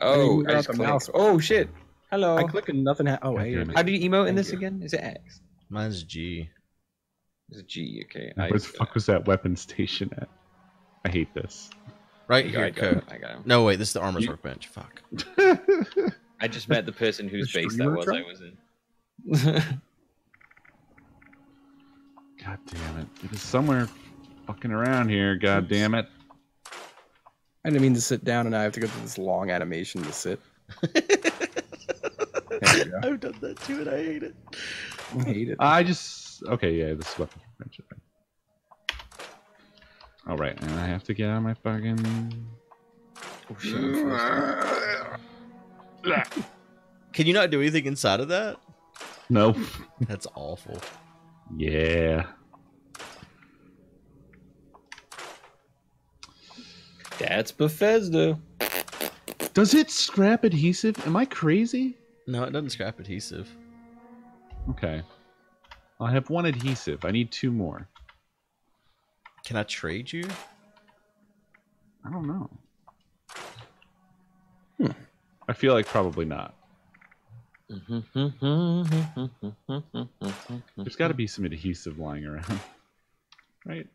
Speaker 1: Oh,
Speaker 3: move
Speaker 1: I just
Speaker 3: the mouse.
Speaker 1: Oh shit! Hello.
Speaker 3: I click and nothing. Ha- oh,
Speaker 4: God
Speaker 3: hey.
Speaker 1: How do you emote in this
Speaker 3: you.
Speaker 1: again? Is it X?
Speaker 2: Mine's G.
Speaker 1: It's G. Okay.
Speaker 4: Where the fuck was that weapon station at? I hate this.
Speaker 2: Right
Speaker 1: I
Speaker 2: here,
Speaker 1: got him. I got him.
Speaker 2: No, wait. This is the armor's
Speaker 4: You-
Speaker 2: workbbench. Fuck.
Speaker 1: I just met the person whose <laughs>
Speaker 3: The
Speaker 1: base that was
Speaker 3: truck?
Speaker 1: I was in. <laughs>
Speaker 4: God damn it. It is somewhere fucking around here. God damn it.
Speaker 3: I didn't mean to sit down, and I have to go through this long animation to sit. <laughs> There you go.
Speaker 2: I've done that too, and I hate it.
Speaker 3: I hate it.
Speaker 4: I just. Okay, yeah, this is weapon prevention. All right, and I have to get out of my fucking.
Speaker 1: Oh, shit, <laughs>
Speaker 2: Can you not do anything inside of that?
Speaker 4: No.
Speaker 2: That's awful.
Speaker 4: Yeah.
Speaker 1: That's Bethesda.
Speaker 4: Does it scrap adhesive? Am I crazy?
Speaker 2: No, it doesn't scrap adhesive.
Speaker 4: Okay. I have one adhesive. I need two more.
Speaker 2: Can I trade you?
Speaker 4: I don't know. Hmm. I feel like probably not. <laughs> There's got to be some adhesive lying around, <laughs> right?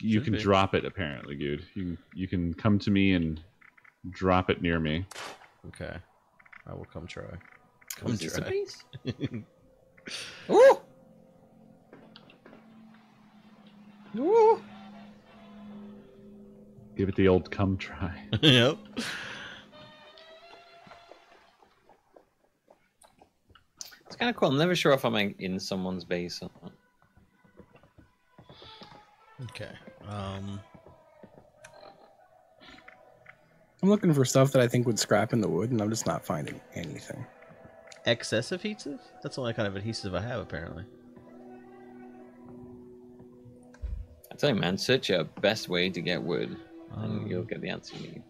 Speaker 4: You
Speaker 2: Should
Speaker 4: can
Speaker 2: be.
Speaker 4: drop it apparently, dude. You can, you can come to me and drop it near me.
Speaker 2: Okay. I will come try. Come
Speaker 1: Comes this a
Speaker 2: try. <laughs>
Speaker 1: Ooh! Ooh!
Speaker 4: Give it the old come try. <laughs>
Speaker 2: yep.
Speaker 1: It's kind of cool. I'm never sure if I'm in someone's base or not.
Speaker 2: Okay. Um.
Speaker 3: I'm looking for stuff that I think would scrap in the wood, and I'm just not finding anything.
Speaker 2: Excess adhesive? That's the only kind of adhesive I have, apparently.
Speaker 1: I tell you, man, search your best way to get wood, and
Speaker 2: Um,
Speaker 1: you'll get the answer you need.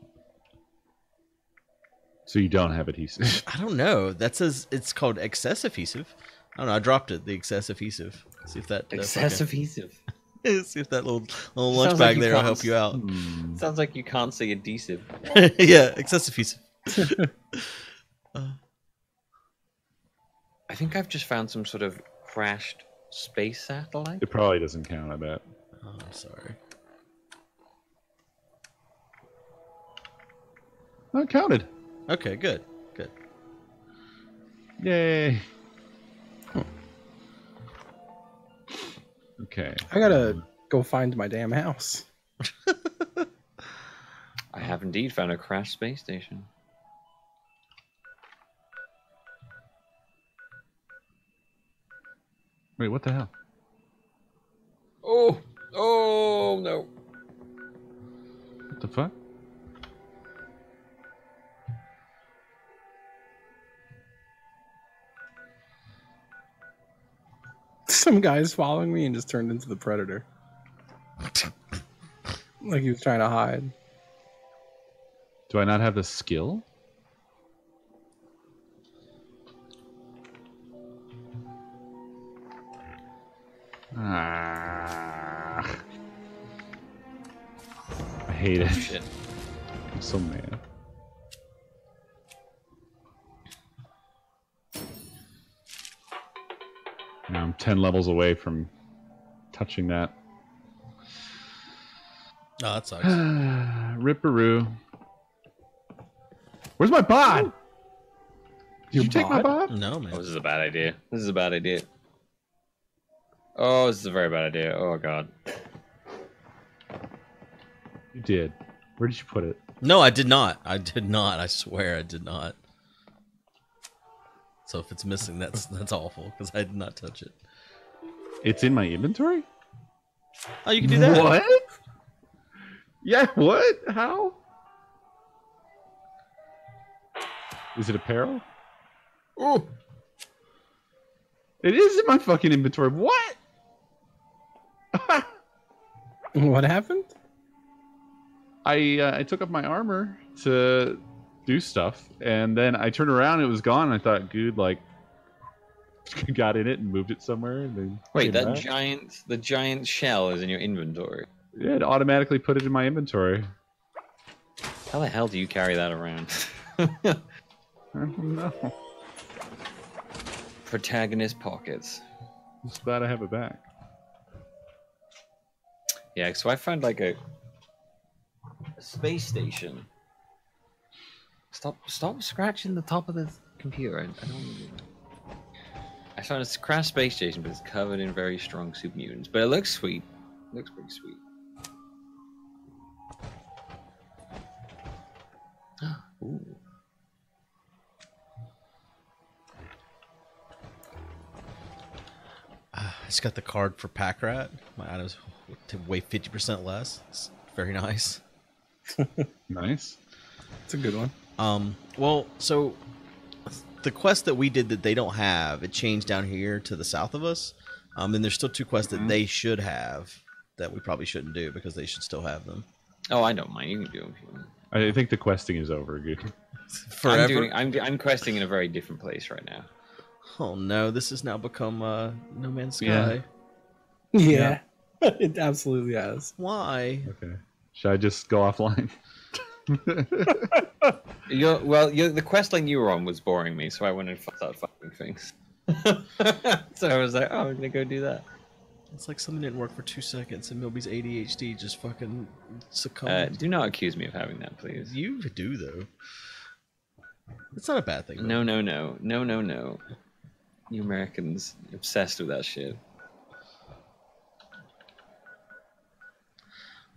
Speaker 4: So you don't have adhesive. <laughs>
Speaker 2: I don't know. That says it's called excess adhesive. I don't know. I dropped it. The excess adhesive. See if that
Speaker 1: Excess adhesive.
Speaker 2: Fucking- <laughs> see if that little little lunch
Speaker 1: like
Speaker 2: bag
Speaker 1: you
Speaker 2: there will help you out.
Speaker 4: Hmm.
Speaker 1: Sounds like you can't say adhesive. <laughs>
Speaker 2: yeah, excessive adhesive. <laughs>
Speaker 1: I think I've just found some sort of crashed space satellite.
Speaker 4: It probably doesn't count. I bet.
Speaker 2: Oh, I'm sorry.
Speaker 4: Oh, it counted.
Speaker 2: Okay, good, good.
Speaker 4: Yay. Okay.
Speaker 3: I gotta um, go find my damn house. <laughs>
Speaker 1: I have indeed found a crashed space station.
Speaker 4: Wait, what the hell?
Speaker 1: Oh, oh no!
Speaker 4: What the fuck?
Speaker 3: Some guy's following me and just turned into the predator. like he was trying to hide.
Speaker 4: Do I not have the skill? Ah. I hate it. I'm so mad. 10 levels away from touching that.
Speaker 2: Oh, that sucks. <sighs>
Speaker 4: Ripperoo. Where's my bod? Did
Speaker 3: Your
Speaker 4: you take my
Speaker 3: bod?
Speaker 4: bod?
Speaker 2: no,
Speaker 1: Oh,
Speaker 2: man.
Speaker 1: this is a bad idea. This is a bad idea. Oh, this is a very bad idea. Oh god.
Speaker 4: You did. Where did you put it?
Speaker 2: No, I did not. I did not. I swear I did not. So if it's missing, that's that's awful because I did not touch it.
Speaker 4: It's in my inventory?
Speaker 2: Oh, you can do that.
Speaker 4: What? Yeah, what? How? Is it apparel?
Speaker 1: Oh,
Speaker 4: It is in my fucking inventory. What? <laughs>
Speaker 3: What happened?
Speaker 4: I uh, I took up my armor to do stuff, and then I turned around, it was gone. And I thought, good, like, <laughs> got in it and moved it somewhere. And then
Speaker 1: wait, that
Speaker 4: back.
Speaker 1: giant, the giant shell is in your inventory.
Speaker 4: yeah, it automatically put it in my inventory.
Speaker 1: How the hell do you carry that around? <laughs>
Speaker 4: I don't know.
Speaker 1: Protagonist pockets.
Speaker 4: I'm just glad I have it back.
Speaker 1: Yeah, so I found like a, a space station. Stop! Stop scratching the top of the computer. I, I don't. want to do that. I found a crashed space station, but it's covered in very strong super mutants. But it looks sweet. It looks pretty sweet. <gasps> Ooh.
Speaker 2: I just got the card for Pack Rat. My items to weigh fifty percent less. It's very nice. <laughs>
Speaker 4: Nice.
Speaker 3: It's a good one.
Speaker 2: Um, well, so the quest that we did that they don't have, it changed down here to the south of us. Um, and there's still two quests that they should have that we probably shouldn't do because they should still have them.
Speaker 1: Oh, I don't mind. You can do them. If you want.
Speaker 4: I think the questing is over. Good. <laughs>
Speaker 2: Forever.
Speaker 1: I'm, doing, I'm, I'm questing in a very different place right now.
Speaker 2: Oh no, this has now become uh, No Man's Sky.
Speaker 4: Yeah.
Speaker 3: Yeah. <laughs> it absolutely has.
Speaker 2: Why?
Speaker 4: Okay. Should I just go offline? <laughs> <laughs>
Speaker 1: You're, well, you're, the quest line you were on was boring me, so I wanted to start fucking things. <laughs> so I was like, oh, I'm gonna go do that.
Speaker 2: It's like something didn't work for two seconds and Millbee's ADHD just fucking succumbed.
Speaker 1: Uh, do not accuse me of having that, please.
Speaker 2: you do though. It's not a bad thing.
Speaker 1: No, no, no, no, no, no. You Americans obsessed with that shit.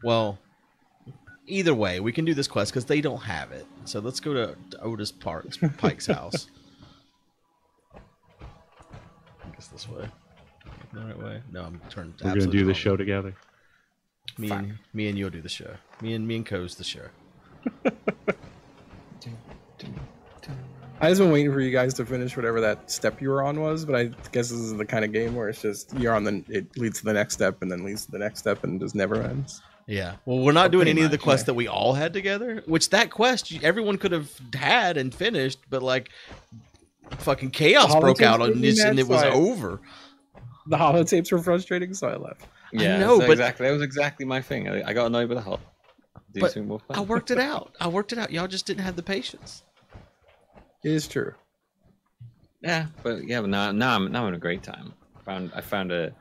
Speaker 2: Well, Either way, we can do this quest because they don't have it. So let's go to Otis Parks Pike's house. <laughs> I guess this way. The right way? No, I'm turned.
Speaker 4: We're gonna
Speaker 2: absolutely
Speaker 4: do the show together.
Speaker 2: Me and me and you'll do the show. Me and me and Coe's the show.
Speaker 3: I just been waiting for you guys to finish whatever that step you were on was, but I guess this is the kind of game where it's just you're on the it leads to the next step and then leads to the next step and just never ends.
Speaker 2: Yeah. Well, we're not
Speaker 3: Oh,
Speaker 2: doing
Speaker 3: pretty
Speaker 2: any of the quests
Speaker 3: yeah.
Speaker 2: that we all had together. Which that quest everyone could have had and finished, but like fucking chaos
Speaker 3: The
Speaker 2: broke out on this and it was
Speaker 3: so I-
Speaker 2: over.
Speaker 3: The holotapes were frustrating, so I left.
Speaker 1: Yeah,
Speaker 2: know,
Speaker 1: so
Speaker 2: but-
Speaker 1: exactly. That was exactly my thing. I, I got annoyed with the whole. Do
Speaker 2: But
Speaker 1: more.
Speaker 2: I worked it out. I worked it out. Y'all just didn't have the patience.
Speaker 3: It is true.
Speaker 1: Yeah, but yeah, but now now I'm now I'm having a great time. Found I found a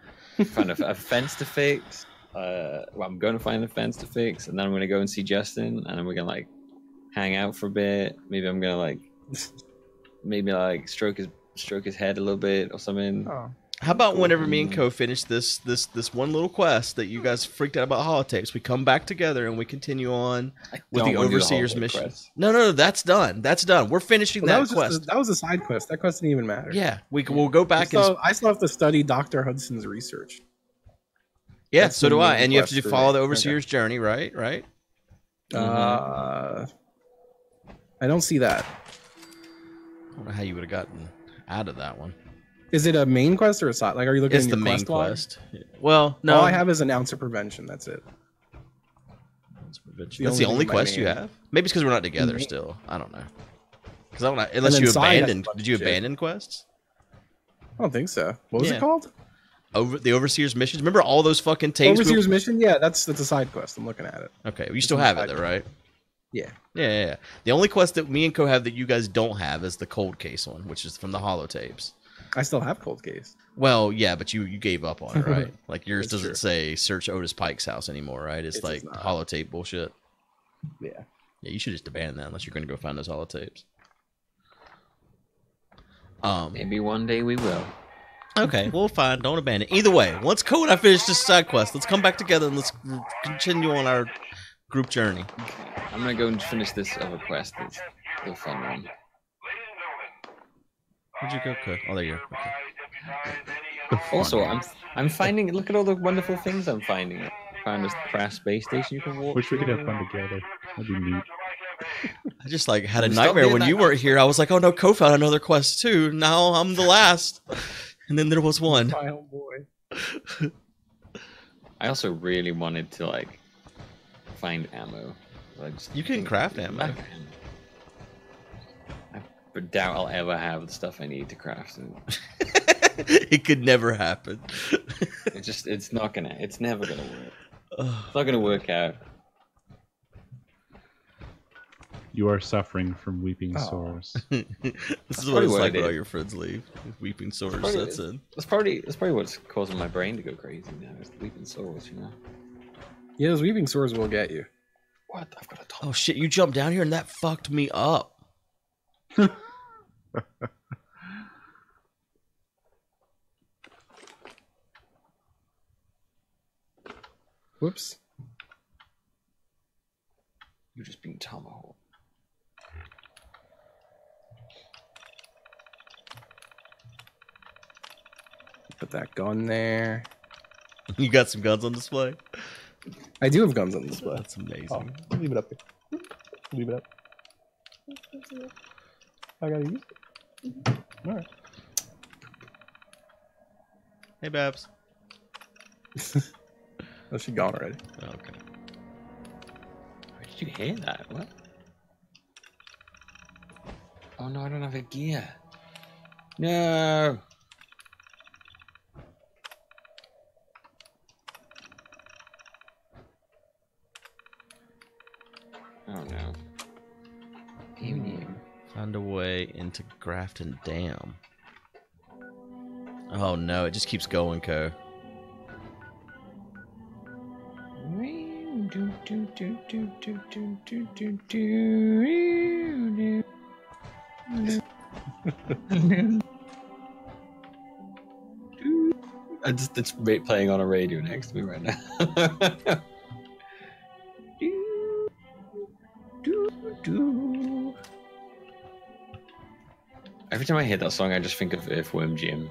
Speaker 1: found a, a fence to fix. Uh, well, I'm going to find the fence to fix, and then I'm gonna go and see Justin, and then we're gonna like hang out for a bit. Maybe I'm gonna like <laughs> maybe like stroke his stroke his head a little bit or something.
Speaker 3: Oh.
Speaker 2: How about whenever me and Coe finish this this this one little quest that you guys freaked out about holotapes, we come back together and we continue on with the overseer's
Speaker 1: holotape
Speaker 2: mission.
Speaker 1: quest.
Speaker 2: No, no, no, that's done. That's done. We're finishing
Speaker 3: Well, that
Speaker 2: that,
Speaker 3: was
Speaker 2: quest.
Speaker 3: a, that was a side quest. That quest didn't even matter.
Speaker 2: yeah, we can, we'll go
Speaker 3: I
Speaker 2: back and
Speaker 3: I still have to study Doctor Hudson's research.
Speaker 2: Yeah,
Speaker 3: that's
Speaker 2: so do I. And you have to
Speaker 3: quest
Speaker 2: follow
Speaker 3: me.
Speaker 2: the
Speaker 3: Okay.
Speaker 2: overseer's journey, right? Right.
Speaker 3: Uh, I don't see that.
Speaker 2: I don't know how you would have gotten out of that one.
Speaker 3: Is it a main quest or a side? Like, are you looking
Speaker 2: It's
Speaker 3: at
Speaker 2: the
Speaker 3: your
Speaker 2: main
Speaker 3: quest log?
Speaker 2: quest. Well, no,
Speaker 3: All I have is an ounce of prevention. That's it.
Speaker 2: That's
Speaker 3: the
Speaker 2: the
Speaker 3: only
Speaker 2: only quest you have. Maybe it's because we're not together
Speaker 3: Mhm.
Speaker 2: still. I don't know. Because I don't know. Unless you
Speaker 3: side has a
Speaker 2: abandoned. Did you
Speaker 3: of shit.
Speaker 2: abandon quests?
Speaker 3: I don't think so. What was
Speaker 2: Yeah.
Speaker 3: it called?
Speaker 2: Over the overseer's missions. Remember all those fucking tapes? we-
Speaker 3: Overseer's mission. Yeah, that's that's a side quest. I'm looking at it.
Speaker 2: Okay, you still have it though, right?
Speaker 3: Yeah.
Speaker 2: Yeah, yeah, yeah. The only quest that me and Coe have that you guys don't have is the cold case one, which is from the holotapes.
Speaker 3: I still have cold case.
Speaker 2: Well, yeah, but you you gave up on it, right? <laughs> Like yours
Speaker 3: That's
Speaker 2: doesn't
Speaker 3: true.
Speaker 2: say search Otis Pike's house anymore, right? It's
Speaker 3: It
Speaker 2: like
Speaker 3: does not.
Speaker 2: holotape bullshit.
Speaker 3: Yeah.
Speaker 2: Yeah, you should just abandon that unless you're going to go find those holotapes. Um.
Speaker 1: Maybe one day we will.
Speaker 2: Okay, well, fine. Don't abandon. Either way, once Coe and I finish this side quest, let's come back together and let's continue on our group journey.
Speaker 1: Okay. I'm gonna go and finish this other quest. It's the fun one.
Speaker 2: Where'd you go, Coe? Oh, there you go. Okay. <laughs>
Speaker 1: Also, I'm I'm finding. Look at all the wonderful things I'm finding. Found this crash space station you can walk.
Speaker 4: Wish we could have fun together. That'd be neat.
Speaker 2: I just like had a
Speaker 1: Stop
Speaker 2: nightmare when you weren't here. I was like, oh no, Coe found another quest too. Now I'm the last. And then there was one.
Speaker 3: My homeboy. <laughs>
Speaker 1: I also really wanted to like find ammo. I just
Speaker 2: You can
Speaker 1: think-
Speaker 2: craft ammo.
Speaker 1: I but doubt I'll ever have the stuff I need to craft it. <laughs>
Speaker 2: it could never happen.
Speaker 1: It just it's not gonna it's never gonna work. <sighs> It's not gonna work out.
Speaker 4: You are suffering from weeping
Speaker 3: Oh.
Speaker 4: sores. <laughs>
Speaker 2: this is what
Speaker 1: probably
Speaker 2: it's
Speaker 1: what
Speaker 2: like
Speaker 1: it
Speaker 2: when all your friends leave. Weeping sores
Speaker 1: probably
Speaker 2: sets
Speaker 1: it.
Speaker 2: in.
Speaker 1: That's probably that's probably what's causing my brain to go crazy now. Is the weeping sores, you know.
Speaker 3: Yeah, those weeping sores will get you.
Speaker 1: What? I've got a top.
Speaker 2: Oh shit, you jumped down here and that fucked me up.
Speaker 3: Whoops.
Speaker 1: You're just being tomahawk.
Speaker 3: Put that gun there. <laughs>
Speaker 2: You got some guns on display?
Speaker 3: I do have guns on display.
Speaker 2: That's amazing.
Speaker 3: Oh, leave it up here. Leave it up. I gotta use it. All right.
Speaker 2: Hey Babs. <laughs>
Speaker 3: Oh, she gone already.
Speaker 2: Okay.
Speaker 1: Where did you hear that? What? Oh no, I don't have a gear. No.
Speaker 2: Into Grafton Dam. Oh no, it just keeps going, Coe. <laughs>
Speaker 1: I just it's playing on a radio next to me right now. <laughs> time I hear that song, I just think of Earthworm Jim.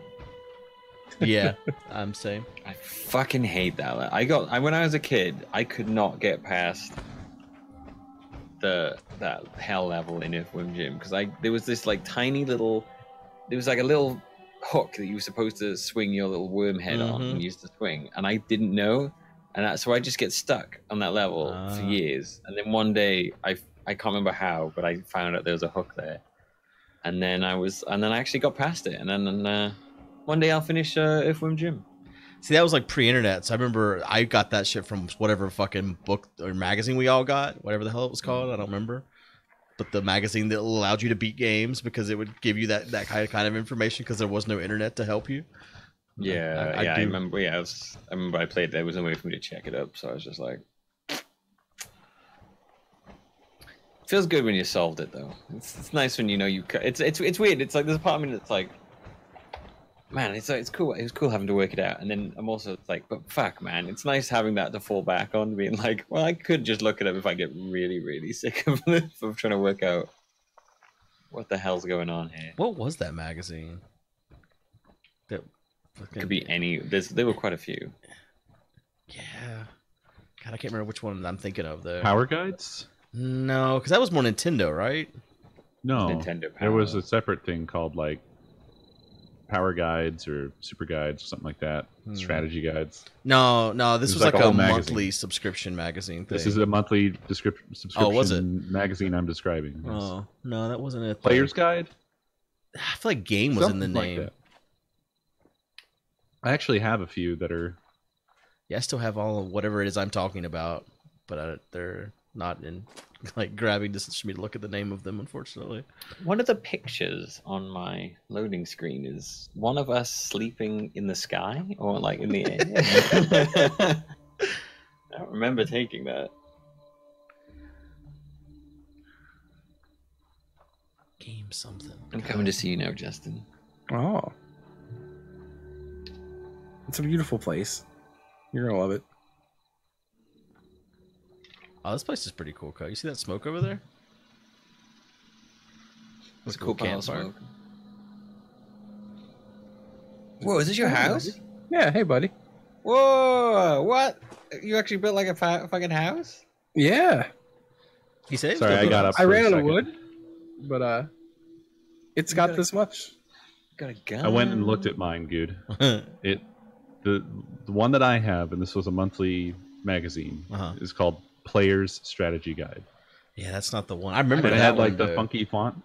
Speaker 2: Yeah, I'm <laughs> same.
Speaker 1: I fucking hate that. Like, I got I when I was a kid, I could not get past the that hell level in Earthworm Jim because I there was this like tiny little there was like a little hook that you were supposed to swing your little worm head on
Speaker 2: Mhm.
Speaker 1: and use to swing, and I didn't know, and that, so I just get stuck on that level for
Speaker 2: Ah.
Speaker 1: years, and then one day I I can't remember how, but I found out there was a hook there, and then I was and then I actually got past it, and then uh, one day I'll finish uh, Earthworm Jim.
Speaker 2: See, that was like pre-internet, so I remember I got that shit from whatever fucking book or magazine we all got, whatever the hell it was called. I don't remember. But the magazine that allowed you to beat games because it would give you that that kind of kind of information because there was no internet to help you.
Speaker 1: Yeah,
Speaker 2: I- I
Speaker 1: yeah, I,
Speaker 2: do-
Speaker 1: remember. Yeah, I, was, I remember I played. There was no way for me to check it up, so I was just like, feels good when you solved it though. It's, it's nice when you know you. ca- It's it's it's weird. It's like there's a part of me that's like, man, it's like, it's cool. It was cool having to work it out, and then I'm also like, but fuck, man, it's nice having that to fall back on, being like, well, I could just look at it up if I get really really <laughs> sick of it, of trying to work out what the hell's going on here.
Speaker 2: What was that magazine? That
Speaker 1: Could be any. There's there were quite a few.
Speaker 2: Yeah. God, I can't remember which one I'm thinking of though.
Speaker 4: Power guides?
Speaker 2: No, because that was more Nintendo, right?
Speaker 4: No.
Speaker 1: Nintendo
Speaker 4: There was a separate thing called like power guides or super guides, something like that.
Speaker 2: Hmm.
Speaker 4: Strategy guides.
Speaker 2: No, no, this
Speaker 4: It
Speaker 2: was,
Speaker 4: was like
Speaker 2: like,
Speaker 4: a
Speaker 2: a, monthly subscription magazine thing.
Speaker 4: This is a monthly descrip- subscription
Speaker 2: Oh, was it?
Speaker 4: magazine I'm describing. yes.
Speaker 2: Oh no, that wasn't it.
Speaker 4: Player's guide?
Speaker 2: I feel like game was in the
Speaker 4: Something like
Speaker 2: name.
Speaker 4: I actually have a few that are
Speaker 2: Yeah, I still have all of whatever it is I'm talking about, but I, they're not in <laughs> like grabbing distance for me to look at the name of them, unfortunately.
Speaker 1: One of the pictures on my loading screen is one of us sleeping in the sky or like in the air. <laughs> I don't remember taking that.
Speaker 2: Game something.
Speaker 1: I'm coming to see you now, Justin.
Speaker 3: Oh. It's a beautiful place. You're gonna love it.
Speaker 2: Oh, this place is pretty cool, Kyle. You see that smoke over there?
Speaker 1: It's a cool
Speaker 2: Pile
Speaker 1: can
Speaker 2: of fire.
Speaker 1: smoke. Whoa, is this your house?
Speaker 3: Yeah, hey buddy.
Speaker 1: Whoa, what? You actually built like a fa- fucking house?
Speaker 3: Yeah.
Speaker 2: He said.
Speaker 4: Sorry, I got up.
Speaker 3: I ran out of wood, but uh it's got
Speaker 1: gotta-
Speaker 3: this much.
Speaker 1: Got a gun?
Speaker 4: I went and looked at mine,
Speaker 2: dude. <laughs>
Speaker 4: It the the one that I have, and this was a monthly magazine,
Speaker 2: Uh-huh.
Speaker 4: is called Player's Strategy Guide.
Speaker 2: yeah, that's not the one. I remember
Speaker 4: And it
Speaker 2: that
Speaker 4: had like
Speaker 2: one,
Speaker 4: the
Speaker 2: though.
Speaker 4: funky font.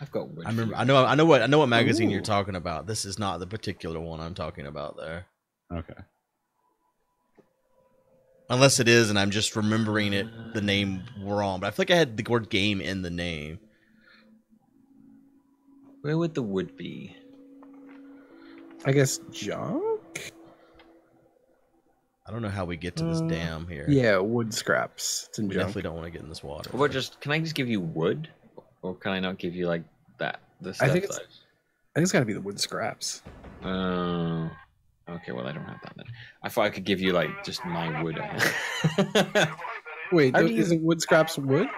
Speaker 1: I've got wood.
Speaker 2: I remember. I know. I know what. I know what magazine you're talking about. This is not the particular one I'm talking about there.
Speaker 4: Okay.
Speaker 2: Unless it is, and I'm just remembering it the name wrong. But I feel like I had the word game in the name.
Speaker 1: Where would the wood be?
Speaker 3: I guess junk?
Speaker 2: I don't know how we get to this
Speaker 3: Uh,
Speaker 2: dam here.
Speaker 3: Yeah, wood scraps. It's in
Speaker 2: we
Speaker 3: junk.
Speaker 2: definitely don't want to get in this water.
Speaker 1: Or just can I just give you wood, or can I not give you like that? The stuff
Speaker 3: think it's-
Speaker 1: that-
Speaker 3: I think it's gotta be the wood scraps.
Speaker 1: Oh. okay, well I don't have that then. I thought I could give you like just my wood. <laughs>
Speaker 3: Wait, th-
Speaker 1: do you-
Speaker 3: isn't wood scraps wood?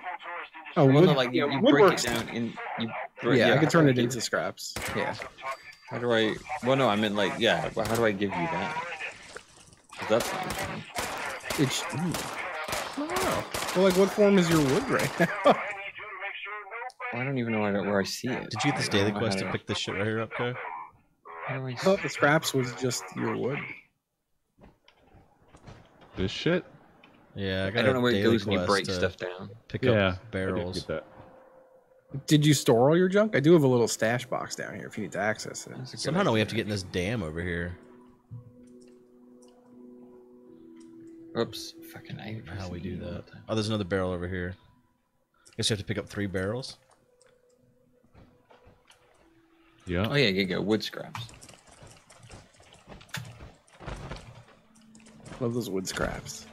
Speaker 3: Oh,
Speaker 1: well,
Speaker 3: wood,
Speaker 1: no, like you,
Speaker 3: yeah,
Speaker 1: you
Speaker 3: wood
Speaker 1: break
Speaker 3: works.
Speaker 1: it down in. You
Speaker 3: Yeah,
Speaker 1: break,
Speaker 3: I
Speaker 1: how
Speaker 3: could turn it into scraps. Yeah.
Speaker 1: How do I? Well, no, I meant like yeah. How do I give you that? 'Cause That's not fun.
Speaker 3: It's. Ooh. Wow. Well, like, what form is your wood right now? <laughs>
Speaker 1: Well, I don't even know where, I- where I see it.
Speaker 2: Did you get this daily
Speaker 1: don't know how
Speaker 2: quest to
Speaker 1: to-
Speaker 2: pick this shit right here up, Coe?
Speaker 1: How do I oh,
Speaker 3: I thought the scraps was just your wood.
Speaker 4: This shit.
Speaker 2: Yeah, I,
Speaker 1: I don't know where it goes when you break stuff down.
Speaker 2: Pick
Speaker 4: Yeah,
Speaker 2: up
Speaker 4: I did
Speaker 2: barrels.
Speaker 4: that.
Speaker 3: Did you store all your junk? I do have a little stash box down here if you need to access it.
Speaker 1: That's a good
Speaker 2: Somehow we have to get in this dam over here.
Speaker 1: Oops, fucking I.
Speaker 2: I don't how we do
Speaker 1: pressing all
Speaker 2: that. Oh, there's another barrel over here. Guess you have to pick up three barrels.
Speaker 4: Yeah.
Speaker 1: Oh yeah, you go wood scraps.
Speaker 3: Love those wood scraps.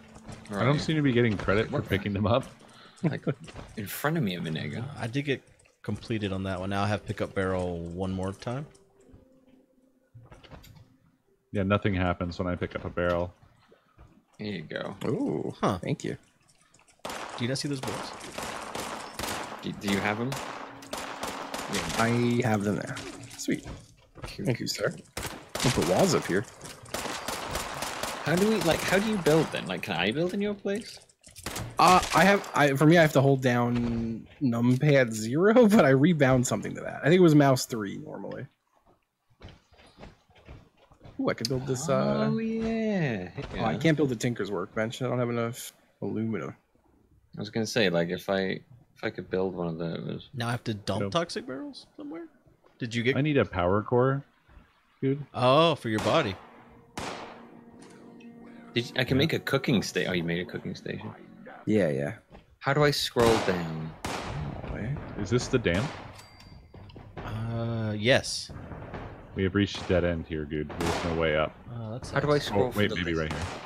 Speaker 4: I don't seem to be getting credit for picking them up.
Speaker 1: like in front of me a minute ago.
Speaker 2: I did get completed on that one. Now I have pick up barrel one more time.
Speaker 4: Yeah, nothing happens when I pick up a barrel.
Speaker 1: Here you go.
Speaker 3: Ooh,
Speaker 2: Huh.
Speaker 3: thank you.
Speaker 2: Do you not see those barrels?
Speaker 1: Do, do you have them?
Speaker 3: I have them there. Sweet. Thank you, sir. I'll put walls up here.
Speaker 1: How do we like? How do you build then? Like, can I build in your place?
Speaker 3: Uh, I have. I for me, I have to hold down numpad zero, <laughs> but I rebound something to that. I think it was mouse three normally. Ooh, I could build this. Uh,
Speaker 1: oh yeah.
Speaker 3: oh, I can't build the tinker's workbench. I don't have enough aluminum.
Speaker 1: I was gonna say like if I if I could build one of those.
Speaker 2: Now I have to dump
Speaker 4: Nope.
Speaker 2: toxic barrels somewhere. Did you get?
Speaker 4: I need a power core, dude.
Speaker 2: Oh, for your body.
Speaker 1: Did you, I can make a cooking station? Oh, you made a cooking station.
Speaker 3: Yeah, yeah.
Speaker 1: How do I scroll down?
Speaker 3: Oh.
Speaker 4: Is this the dam?
Speaker 2: Uh, yes.
Speaker 4: We have reached a dead end here, dude. There's no way up.
Speaker 2: Uh,
Speaker 1: How do I scroll?
Speaker 4: Oh, wait,
Speaker 1: the
Speaker 4: maybe
Speaker 1: list?
Speaker 4: right here.